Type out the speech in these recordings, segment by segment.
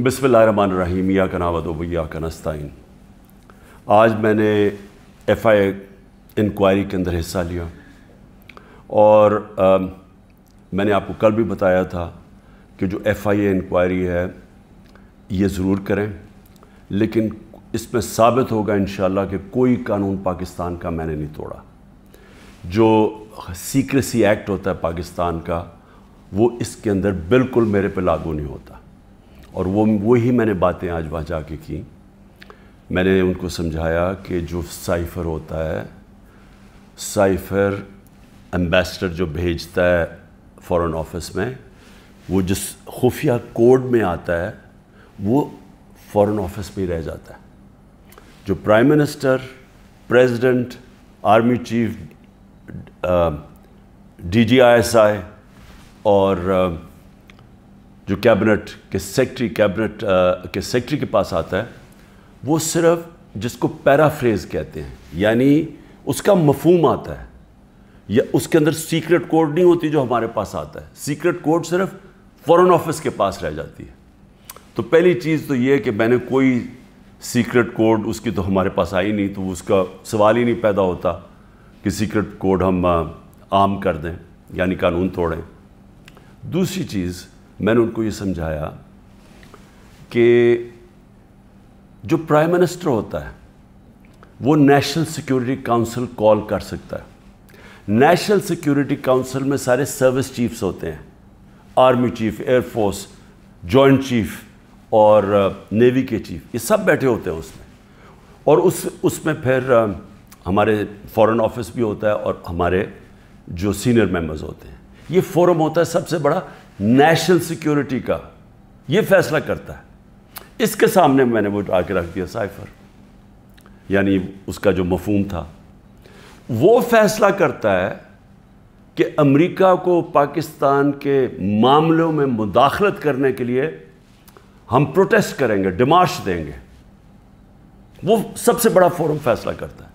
बिसमीम या का नस्ताइन आज मैंने एफ़ आई इंक्वायरी के अंदर हिस्सा लिया और आ, मैंने आपको कल भी बताया था कि जो एफ़ आई इंक्वायरी है ये ज़रूर करें लेकिन इसमें साबित होगा इन कि कोई कानून पाकिस्तान का मैंने नहीं तोड़ा। जो सीक्रेसी एक्ट होता है पाकिस्तान का वो इसके अंदर बिल्कुल मेरे पे लागू नहीं होता। और वो वही मैंने बातें आज वहाँ जाके की मैंने उनको समझाया कि जो साइफ़र होता है, साइफ़र एम्बेसडर जो भेजता है फ़ॉरेन ऑफ़िस में, वो जिस खुफिया कोड में आता है, वो फ़ॉरेन ऑफ़िस में ही रह जाता है। जो prime minister, president, army chief D G I S I और जो कैबिनेट, के सेक्रेटरी कैबिनेट के सेक्रेटरी के पास आता है, वो सिर्फ़ जिसको पैराफ्रेज कहते हैं, यानी उसका मफहम आता है, या उसके अंदर सीक्रेट कोड नहीं होती जो हमारे पास आता है। सीक्रेट कोड सिर्फ़ फॉरेन ऑफ़िस के पास रह जाती है। तो पहली चीज़ तो ये कि मैंने कोई सीक्रेट कोड उसकी तो हमारे पास आई नहीं तो उसका सवाल ही नहीं पैदा होता कि सीक्रेट कोड हम आम कर दें, यानी कानून तोड़ें। दूसरी चीज़ मैंने उनको ये समझाया कि जो प्राइम मिनिस्टर होता है, वो नेशनल सिक्योरिटी काउंसिल कॉल कर सकता है। नेशनल सिक्योरिटी काउंसिल में सारे सर्विस चीफ्स होते हैं। Army chief air force joint chief और नेवी के चीफ, ये सब बैठे होते हैं उसमें। और उस, उसमें फिर हमारे फॉरेन ऑफ़िस भी होता है और हमारे जो सीनियर मेंबर्स होते हैं। ये फोरम होता है सबसे बड़ा नेशनल सिक्योरिटी का ये फैसला करता है। इसके सामने मैंने वो आके रख दिया साइफर। यानी उसका जो मफहम था। वो फैसला करता है कि अमेरिका को पाकिस्तान के मामलों में मुदाखलत करने के लिए हम प्रोटेस्ट करेंगे डिमाश देंगे। वो सबसे बड़ा फोरम फैसला करता है।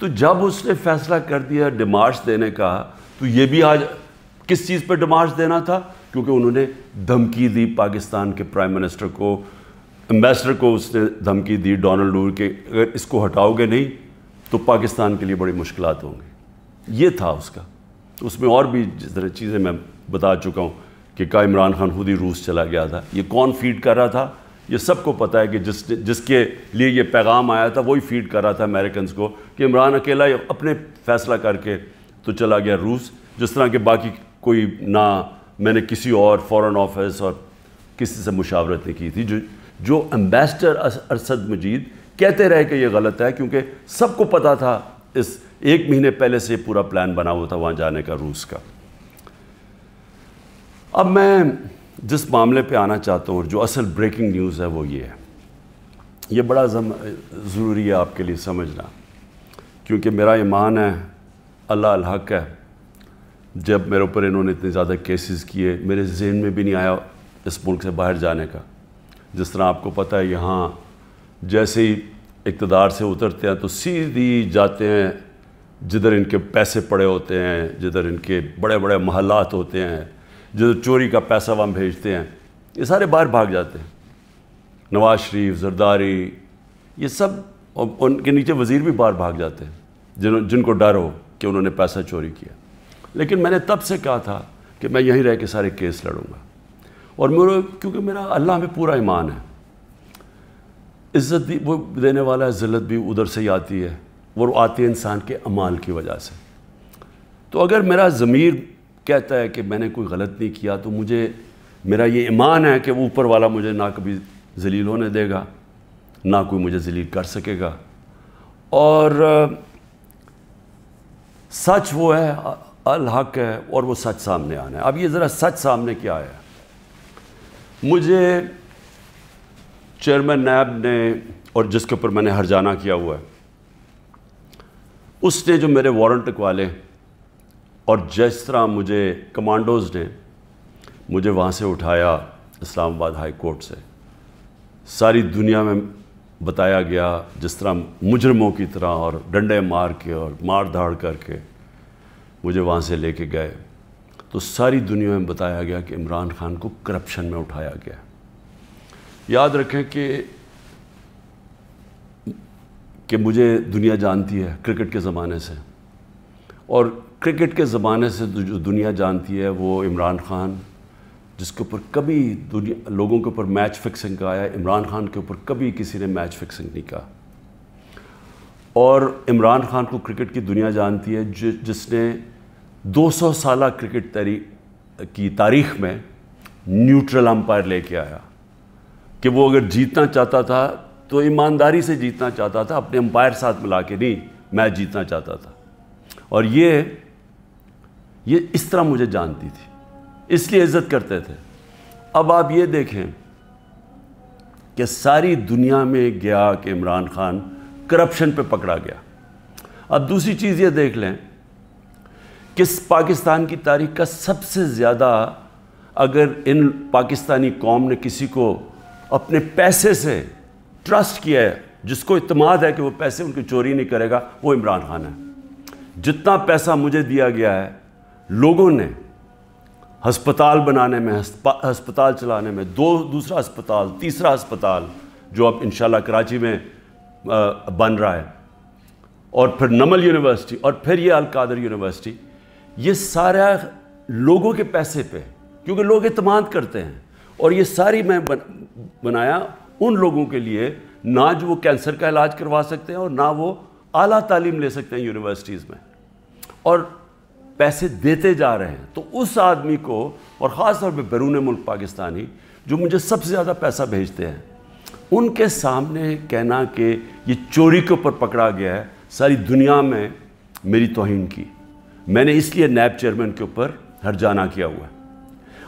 तो जब उसने फैसला कर दिया डिमाश देने का तो ये भी आज किस चीज़ पर डिमाश देना था? क्योंकि उन्होंने धमकी दी पाकिस्तान के प्राइम मिनिस्टर को, एम्बेसडर को उसने धमकी दी डोनाल्ड डूर के, अगर इसको हटाओगे नहीं तो पाकिस्तान के लिए बड़ी मुश्किल होंगी। ये था उसका। उसमें और भी जिस तरह चीज़ें मैं बता चुका हूँ कि का इमरान खान खुद ही रूस चला गया था। ये कौन फ़ीड कर रहा था? ये सबको पता है कि जिस, जिसके लिए ये पैगाम आया था, वही फ़ीड कर रहा था अमेरिकन को कि इमरान अकेला अपने फैसला करके तो चला गया रूस। जिस तरह के बाकी कोई ना मैंने किसी और फॉरेन ऑफ़िस और किसी से मुशावरत नहीं की थी, जो जो एम्बेसडर अरसद मजीद कहते रहे कि ये गलत है, क्योंकि सबको पता था इस एक महीने पहले से पूरा प्लान बना हुआ था वहाँ जाने का रूस का। अब मैं जिस मामले पे आना चाहता हूँ और जो असल ब्रेकिंग न्यूज़ है वो ये है। ये बड़ा ज़रूरी है आपके लिए समझना, क्योंकि मेरा ईमान है, अल्लाह अलहक है जब मेरे ऊपर इन्होंने इतने ज़्यादा केसेस किए, मेरे जहन में भी नहीं आया इस मुल्क से बाहर जाने का। जिस तरह आपको पता है यहाँ जैसे ही इकतदार से उतरते हैं तो सीधी जाते हैं, जिधर इनके पैसे पड़े होते हैं, जिधर इनके बड़े बड़े महलात होते हैं, जिधर चोरी का पैसा वहाँ भेजते हैं, ये सारे बाहर भाग जाते हैं। नवाज़ शरीफ, जरदारी, ये सब उनके नीचे वज़ीर भी बाहर भाग जाते हैं जिन जिनको डर हो कि उन्होंने पैसा चोरी किया। लेकिन मैंने तब से कहा था कि मैं यहीं रह के सारे केस लड़ूँगा। और मेरे, क्योंकि मेरा अल्लाह में पूरा ईमान है। इज़्ज़त भी, वो देने वाला है ज़िल्लत भी उधर से ही आती है वो आती है इंसान के अमाल की वजह से। तो अगर मेरा ज़मीर कहता है कि मैंने कोई गलत नहीं किया तो मुझे, मेरा ये ईमान है कि ऊपर वाला मुझे ना कभी जलील होने देगा, ना कोई मुझे जलील कर सकेगा। और, सच वो है अल हक है और वो सच सामने आना है। अब ये ज़रा सच सामने क्या है? मुझे चेयरमैन नैब ने और जिसके ऊपर मैंने हरजाना किया हुआ है, उसने जो मेरे वारंट वाले और जिस तरह मुझे कमांडोज़ ने मुझे वहाँ से उठाया इस्लामाबाद हाई कोर्ट से, सारी दुनिया में बताया गया जिस तरह मुजरमों की तरह और डंडे मार के और मार धाड़ करके मुझे वहाँ से लेके गए तो सारी दुनिया में बताया गया कि इमरान खान को करप्शन में उठाया गया। याद रखें कि कि मुझे दुनिया जानती है क्रिकेट के ज़माने से। और क्रिकेट के ज़माने से जो दुनिया जानती है वो इमरान खान, जिसके ऊपर कभी दुनिया, लोगों के ऊपर मैच फिक्सिंग का आया इमरान खान के ऊपर कभी किसी ने मैच फिक्सिंग नहीं कहा। और इमरान खान को क्रिकेट की दुनिया जानती है जिसने 200 साल क्रिकेट तारीख की तारीख में न्यूट्रल अंपायर लेके आया कि वो अगर जीतना चाहता था तो ईमानदारी से जीतना चाहता था, अपने अंपायर साथ मिला के नहीं मैच जीतना चाहता था। और ये ये इस तरह मुझे जानती थी, इसलिए इज़्ज़त करते थे। अब आप ये देखें कि सारी दुनिया में गया कि इमरान खान करप्शन पे पकड़ा गया। अब दूसरी चीज़ ये देख लें कि पाकिस्तान की तारीख का सबसे ज़्यादा अगर इन पाकिस्तानी कौम ने किसी को अपने पैसे से ट्रस्ट किया है, जिसको इतमाद है कि वो पैसे उनकी चोरी नहीं करेगा, वो इमरान खान है। जितना पैसा मुझे दिया गया है, लोगों ने हस्पताल बनाने में हस्पताल चलाने में, दो, दूसरा अस्पताल, तीसरा अस्पताल, जो अब इंशाल्लाह कराची में बन रहा है, और फिर नमल यूनिवर्सिटी, और फिर ये अलकादर यूनिवर्सिटी ये सारा लोगों के पैसे पे क्योंकि लोग इतमाद करते हैं। और ये सारी मैं बन, बनाया उन लोगों के लिए ना जो वो कैंसर का इलाज करवा सकते हैं और ना वो आला तालीम ले सकते हैं यूनिवर्सिटीज़ में। और पैसे देते जा रहे हैं। तो उस आदमी को और ख़ास तौर पर बैरून मुल्क पाकिस्तानी जो मुझे सबसे ज़्यादा पैसा भेजते हैं उनके सामने कहना कि ये चोरी के ऊपर पकड़ा गया है सारी दुनिया में मेरी तोहन की। मैंने इसलिए नैब चेयरमैन के ऊपर हरजाना किया हुआ है।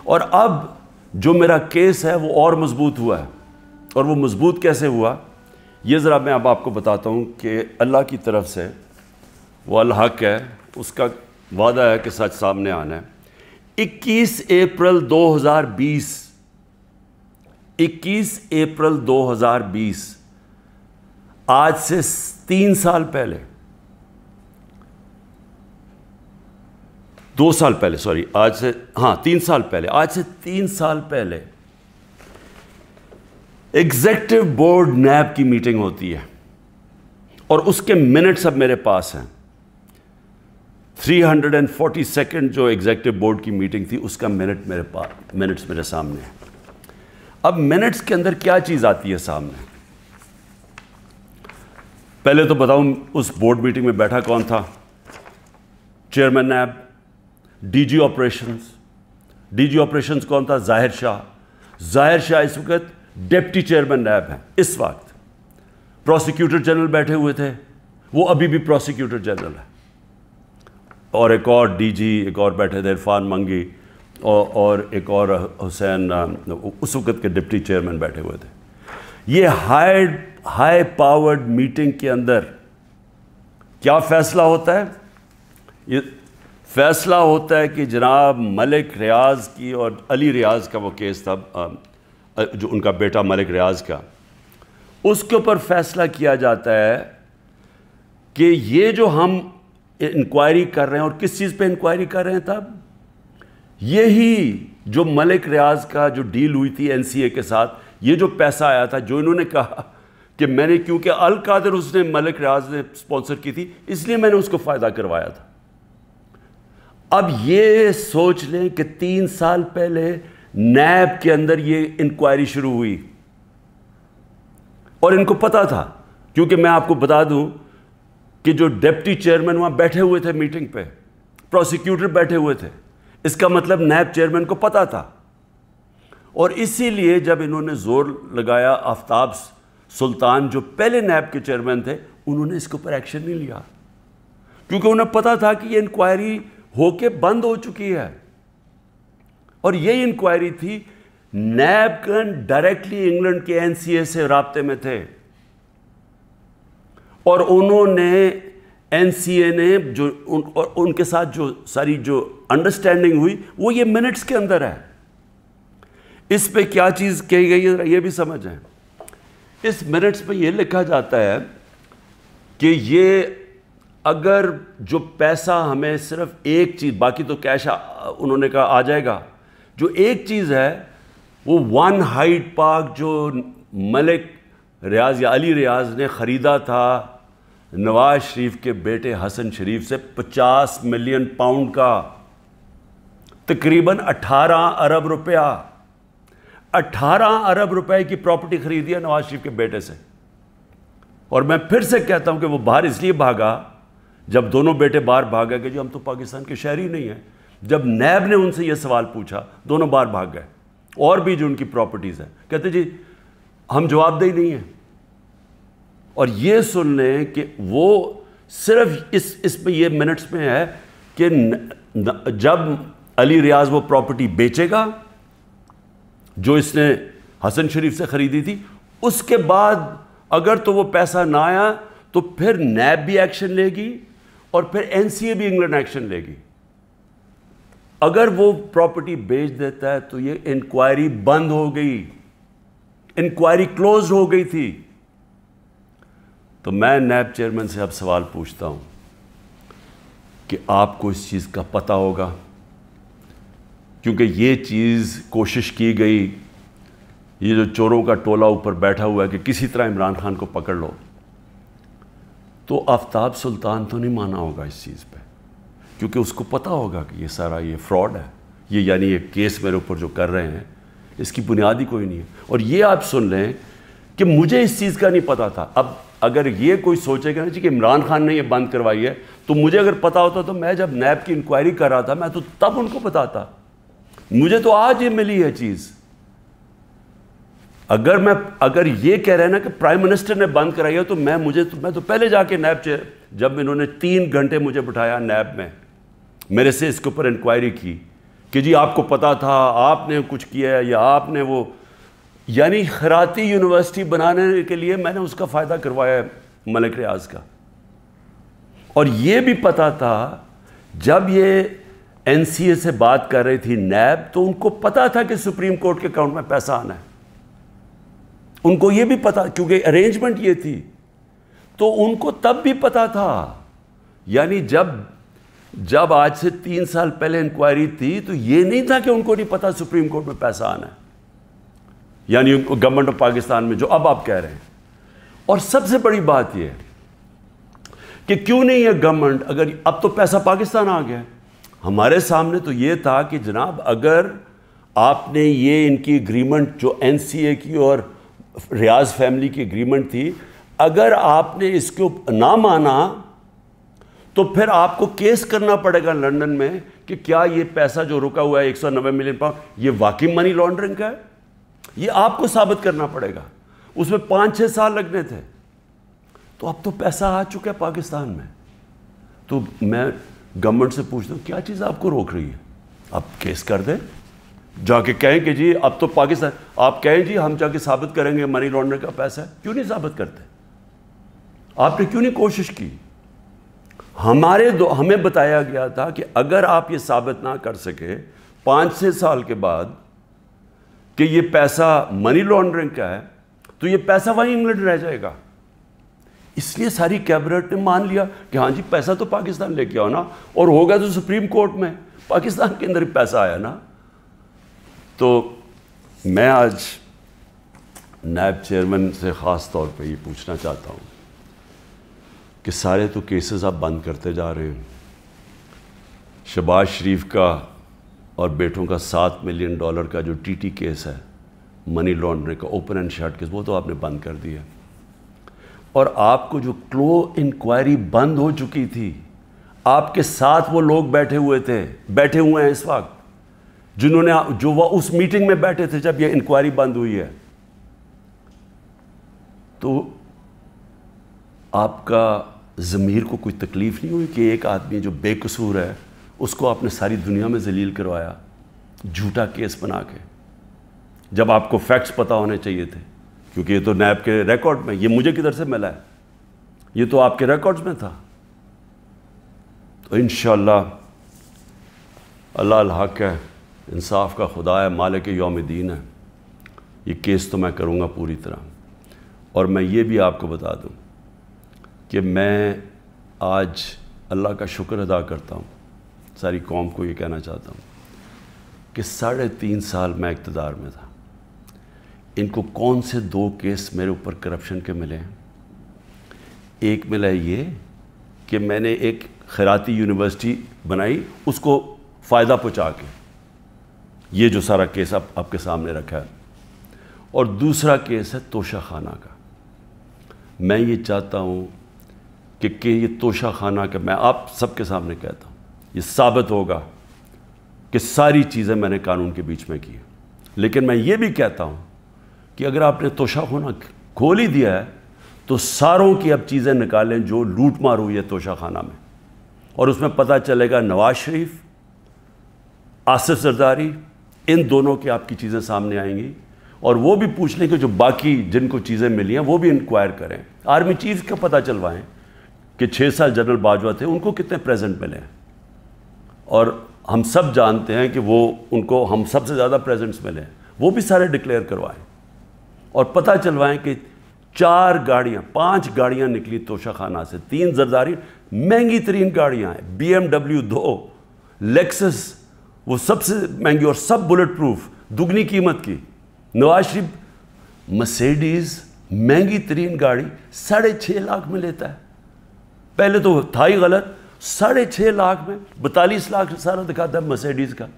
और अब जो मेरा केस है, वो और मज़बूत हुआ है। और वो मज़बूत कैसे हुआ, ये ज़रा मैं अब आपको बताता हूँ कि अल्लाह की तरफ़ से वो अल्लाह है, उसका वादा है कि सच सामने आना है। 21 अप्रैल 2020 21 अप्रैल 2020 आज से तीन साल पहले दो साल पहले सॉरी आज से हाँ तीन साल पहले, आज से तीन साल पहले एग्जेक्टिव बोर्ड नैब की मीटिंग होती है, और उसके मिनट्स अब मेरे पास हैं। 340 सेकंड जो एग्जेक्टिव बोर्ड की मीटिंग थी, उसका मिनट मेरे पास मिनट्स मेरे सामने है। अब मिनट्स के अंदर क्या चीज़ आती है सामने? पहले तो बताऊँ, उस बोर्ड मीटिंग में बैठा कौन था? Chairman NAB DG operations DG operations कौन था? ज़ाहिर शाह। ज़ाहिर शाह इस वक्त डिप्टी चेयरमैन नैब हैं। इस वक्त प्रोसिक्यूटर जनरल बैठे हुए थे। वो अभी भी प्रोसिक्यूटर जनरल है। और एक और डीजी एक और बैठे थे इरफान मंगी और, और एक और हुसैन उस वक्त के डिप्टी चेयरमैन बैठे हुए थे। ये हाई हाई पावर्ड मीटिंग के अंदर क्या फैसला होता है? ये फैसला होता है कि जनाब मलिक रियाज की और अली रियाज का वो केस था जो उनका बेटा मलिक रियाज का। उसके ऊपर फैसला किया जाता है कि ये जो हम इंक्वायरी कर रहे हैं और किस चीज़ पे इंक्वायरी कर रहे हैं तब? यही जो मलिक रियाज का जो डील हुई थी एनसीए के साथ, ये जो पैसा आया था, जो इन्होंने कहा कि मैंने क्योंकि अल कादर उसने मलिक रियाज ने स्पॉन्सर की थी, इसलिए मैंने उसको फ़ायदा करवाया था। अब ये सोच लें कि तीन साल पहले नैब के अंदर ये इंक्वायरी शुरू हुई। और इनको पता था, क्योंकि मैं आपको बता दूँ कि जो डिप्टी चेयरमैन वहाँ बैठे हुए थे मीटिंग पे प्रोसिक्यूटर बैठे हुए थे, इसका मतलब नैब चेयरमैन को पता था। और इसीलिए जब इन्होंने ज़ोर लगाया, आफ्ताब सुल्तान जो पहले नैब के चेयरमैन थे, उन्होंने इसके ऊपर एक्शन नहीं लिया। क्योंकि उन्हें पता था कि ये इंक्वायरी होके बंद हो चुकी है। और ये इंक्वायरी थी नैबकन डायरेक्टली इंग्लैंड के एनसीए से रबते में थे। और उन्होंने एनसीए ने जो उन, और उनके साथ जो सारी जो अंडरस्टैंडिंग हुई वो ये मिनट्स के अंदर है। इस पे क्या चीज़ कही गई है ये भी समझ। है इस मिनट्स पे ये लिखा जाता है कि ये अगर जो पैसा हमें सिर्फ़ एक चीज़, बाकी तो कैश उन्होंने कहा आ जाएगा। जो एक चीज़ है, वो वन हाइट पार्क जो मलिक रियाज, या अली रियाज ने ख़रीदा था, नवाज़ शरीफ के बेटे हसन शरीफ से 50 मिलियन पाउंड का, तकरीबन 18 अरब रुपया 18 अरब रुपए की प्रॉपर्टी खरीदी है नवाज़ शरीफ के बेटे से। और मैं फिर से कहता हूँ कि वो बाहर इसलिए भागा जब दोनों बेटे बाहर भागा कि जी हम तो पाकिस्तान के शहरी नहीं हैं। जब नैब ने उनसे यह सवाल पूछा दोनों बाहर भाग गए। और भी जो उनकी प्रॉपर्टीज़ हैं। कहते जी हम जवाबदेही नहीं हैं। और ये सुन लें कि वो सिर्फ़ इस इसमें ये मिनट्स में है कि न, न, जब अली रियाज वो प्रॉपर्टी बेचेगा जो इसने हसन शरीफ से ख़रीदी थी उसके बाद अगर तो वो पैसा ना आया तो फिर नैब भी एक्शन लेगी और फिर एनसीए भी इंग्लैंड एक्शन लेगी। अगर वो प्रॉपर्टी बेच देता है तो ये इंक्वायरी बंद हो गई। इंक्वायरी क्लोज हो गई थी। तो मैं नैब चेयरमैन से अब सवाल पूछता हूँ कि आपको इस चीज़ का पता होगा, क्योंकि ये चीज़ कोशिश की गई। ये जो चोरों का टोला ऊपर बैठा हुआ है कि किसी तरह इमरान खान को पकड़ लो। तो आफ्ताब सुल्तान तो नहीं माना होगा इस चीज़ पे, क्योंकि उसको पता होगा कि ये सारा ये फ्रॉड है, ये यानी ये केस मेरे ऊपर जो कर रहे हैं, इसकी बुनियादी कोई नहीं है। और ये आप सुन लें कि मुझे इस चीज़ का नहीं पता था। अब अगर ये कोई सोचेगा ना जी कि इमरान खान ने ये बंद करवाई है तो मुझे अगर पता होता तो मैं जब नैब की इंक्वायरी कर रहा था, मैं तो तब उनको बताता। मुझे तो आज ये मिली है चीज़। अगर मैं, अगर ये कह रहे हैं ना कि प्राइम मिनिस्टर ने बंद कराई है तो मैं, मुझे तो मैं तो पहले जाके नैब चेयर, जब इन्होंने तीन घंटे मुझे बिठाया नैब में, मेरे से इसके ऊपर इंक्वायरी की कि जी आपको पता था, आपने कुछ किया है, या आपने वो, यानी खराती यूनिवर्सिटी बनाने के लिए मैंने उसका फ़ायदा करवाया मलिक रियाज का। और ये भी पता था, जब ये एन से बात कर रही थी नैब तो उनको पता था कि सुप्रीम कोर्ट के अकाउंट में पैसा आना है। उनको ये भी पता, क्योंकि अरेंजमेंट ये थी। तो उनको तब भी पता था। यानी जब जब आज से तीन साल पहले इंक्वायरी थी तो ये नहीं था कि उनको नहीं पता सुप्रीम कोर्ट में पैसा आना है। यानी गवर्नमेंट ऑफ़ पाकिस्तान में जो अब आप कह रहे हैं। और सबसे बड़ी बात यह कि क्यों नहीं है गवर्नमेंट अगर अब तो पैसा पाकिस्तान आ गया हमारे सामने तो ये था कि जनाब, अगर आपने ये इनकी एग्रीमेंट जो एनसीए की और रियाज फैमिली की एग्रीमेंट थी, अगर आपने इसको ना माना तो फिर आपको केस करना पड़ेगा लंदन में कि क्या ये पैसा जो रुका हुआ है 190 मिलियन पाउंड ये वाकई मनी लॉन्ड्रिंग का है? ये आपको साबित करना पड़ेगा। उसमें पाँच छः साल लगने थे। तो अब तो पैसा आ चुका है पाकिस्तान में। तो मैं गवर्नमेंट से पूछता हूँ, क्या चीज़ आपको रोक रही है? आप केस कर दें। जाके कहें कि जी, अब तो पाकिस्तान, आप कहें जी, हम जाके साबित करेंगे मनी लॉन्ड्रिंग का पैसा है। क्यों नहीं साबित करते? आपने क्यों नहीं कोशिश की? हमारे दो, हमें बताया गया था कि अगर आप ये साबित ना कर सके, पाँच छः साल के बाद कि ये पैसा मनी लॉन्ड्रिंग का है तो ये पैसा वहीं इंग्लैंड रह जाएगा। इसलिए सारी कैबिनेट ने मान लिया कि हाँ जी, पैसा तो पाकिस्तान लेके आओ ना, और होगा तो सुप्रीम कोर्ट में। पाकिस्तान के अंदर पैसा आया ना तो मैं आज नायब चेयरमैन से ख़ास तौर पे ये पूछना चाहता हूँ कि सारे तो केसेस आप बंद करते जा रहे हैं। शबाज शरीफ का और बेटों का सात मिलियन डॉलर का जो टीटी केस है, मनी लॉन्ड्रिंग का, ओपन एंड शर्ट केस, वो तो आपने बंद कर दिया। और आपको जो क्लो इंक्वायरी बंद हो चुकी थी, आपके साथ वो लोग बैठे हुए थे, बैठे हुए हैं इस वक्त। जिन्होंने जो वह उस मीटिंग में बैठे थे जब यह इंक्वायरी बंद हुई है। तो आपका ज़मीर को कोई तकलीफ़ नहीं हुई कि एक आदमी जो बेकसूर है, उसको आपने सारी दुनिया में जलील करवाया, झूठा केस बना के? जब आपको फैक्ट्स पता होने चाहिए थे, क्योंकि ये तो नैब के रिकॉर्ड में, ये मुझे किधर से मिला है? ये तो आपके रिकॉर्ड्स में था। तो इन अल्लाह हक है। इंसाफ का खुदा है, मालिक योम दीन है। ये केस तो मैं करूँगा पूरी तरह। और मैं ये भी आपको बता दूँ कि मैं आज अल्लाह का शुक्र अदा करता हूँ। सारी कौम को ये कहना चाहता हूँ कि साढ़े तीन साल मैं इकतदार में था। इनको कौन से दो केस मेरे ऊपर करप्शन के मिले हैं? एक मिला ये कि मैंने एक खैराती यूनिवर्सिटी बनाई, उसको फ़ायदा पहुँचा के। ये जो सारा केस आप आपके सामने रखा है। और दूसरा केस है तोशा खाना का। मैं ये चाहता हूँ कि, कि ये तोशा खाना का मैं आप सबके सामने कहता हूँ ये साबित होगा कि सारी चीज़ें मैंने कानून के बीच में की लेकिन मैं ये भी कहता हूँ कि अगर आपने तोशा खाना खोल ही दिया है तो सारों की अब चीज़ें निकालें जो लूट मार हुई है तोशा खाना में। और उसमें पता चलेगा नवाज़ शरीफ आसिफ जरदारी इन दोनों की आपकी चीज़ें सामने आएँगी और वो भी पूछ लें कि जो बाकी जिनको चीज़ें मिली हैं, वो भी इंक्वायर करें। आर्मी चीफ का पता चलवाएँ कि छः साल जनरल बाजवा थे, उनको कितने प्रेजेंट मिले और हम सब जानते हैं कि वो, उनको हम सबसे ज़्यादा प्रेजेंट्स मिले वो भी सारे डिक्लेयर करवाएँ और पता चलवाएँ कि चार गाड़ियाँ, पाँच गाड़ियाँ निकली तोशा खाना से। तीन जरदारी, महँगी तरीन गाड़ियाँ हैं। बी दो लेक्सस वो सबसे महँगी और सब बुलेट प्रूफ दुगनी कीमत की। नवाज़ शरीफ मसेडीज़ महँगी तरीन गाड़ी साढ़े छः लाख में लेता है। पहले तो था ही गलत, साढ़े छः लाख में, बतालीस लाख सारा दिखाता है मसेडीज़ का।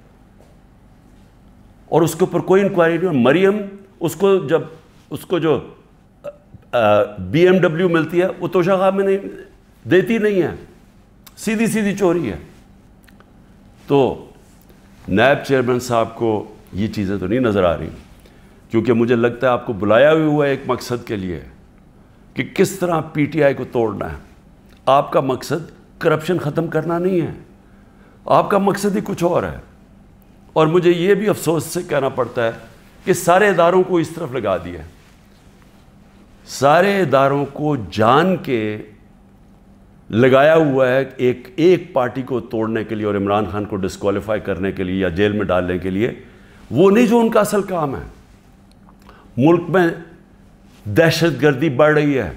और उसके ऊपर कोई इंक्वायरी नहीं, और मरियम, उसको जब, उसको जो बी एम मिलती है, वो तोशा में नहीं, देती नहीं है। सीधी सीधी चोरी है। तो नायब चेयरमैन साहब को ये चीज़ें तो नहीं नज़र आ रही, क्योंकि मुझे लगता है आपको बुलाया भी हुआ है एक मकसद के लिए कि किस तरह पीटीआई को तोड़ना है। आपका मकसद करप्शन ख़त्म करना नहीं है, आपका मकसद ही कुछ और है। और मुझे ये भी अफसोस से कहना पड़ता है कि सारे इदारों को इस तरफ़ लगा दिया सारे इदारों को जान के लगाया हुआ है एक एक पार्टी को तोड़ने के लिए और इमरान खान को डिस्कालीफाई करने के लिए या जेल में डालने के लिए, वो नहीं जो उनका असल काम है। मुल्क में दहशत गर्दी बढ़ रही है।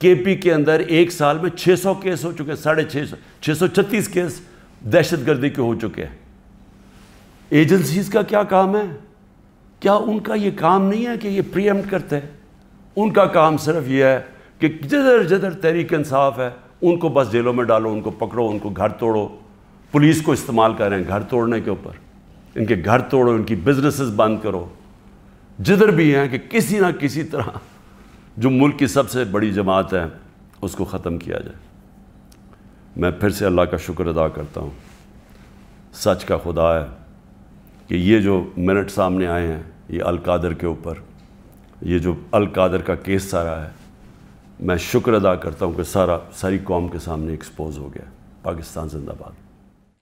केपी के अंदर एक साल में 600 केस हो चुके हैं, साढ़े छः सौ छः सौ छत्तीस केस दहशत गर्दी के हो चुके हैं। एजेंसीज का क्या काम है? क्या उनका ये काम नहीं है कि ये प्रियम्प्ट करते हैं? उनका काम सिर्फ़ ये है कि जिधर जिधर तहरीक इंसाफ है उनको बस जेलों में डालो, उनको पकड़ो, उनको घर तोड़ो। पुलिस को इस्तेमाल कर रहे हैं घर तोड़ने के ऊपर। इनके घर तोड़ो, इनकी बिजनेसेस बंद करो। जिधर भी हैं कि किसी ना किसी तरह जो मुल्क की सबसे बड़ी जमात है, उसको ख़त्म किया जाए। मैं फिर से अल्लाह का शुक्र अदा करता हूँ। सच का खुदा है कि ये जो मिनट सामने आए हैं, ये अलकादर के ऊपर, ये जो अलकादर का केस सारा है मैं शुक्र अदा करता हूँ कि सारा, सारी कौम के सामने एक्सपोज हो गया, पाकिस्तान जिंदाबाद।